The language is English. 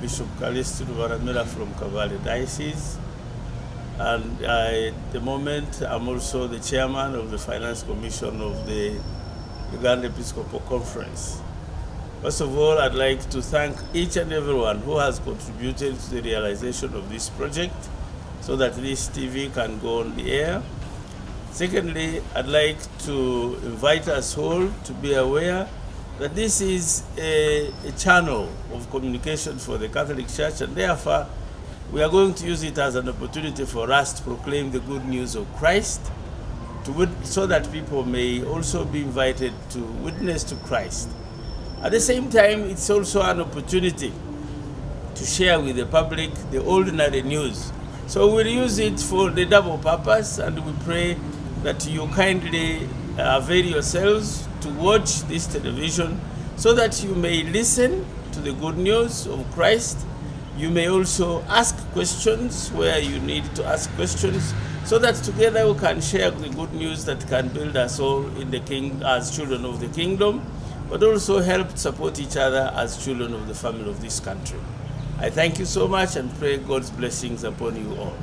Bishop Callist Rubaramira from Kabale Diocese. And I, at the moment, I'm also the chairman of the Finance Commission of the Uganda Episcopal Conference. First of all, I'd like to thank each and everyone who has contributed to the realization of this project so that this TV can go on the air. Secondly, I'd like to invite us all to be aware that this is a, a, channel of communication for the Catholic Church, and therefore we are going to use it as an opportunity for us to proclaim the good news of Christ, so that people may also be invited to witness to Christ. At the same time, it's also an opportunity to share with the public the ordinary news. So we'll use it for the double purpose, and we pray that you kindly Uh, avail yourselves to watch this television so that you may listen to the good news of Christ. You may also ask questions where you need to ask questions so that together we can share the good news that can build us all in the king as children of the kingdom, but also help support each other as children of the family of this country. I thank you so much and pray God's blessings upon you all.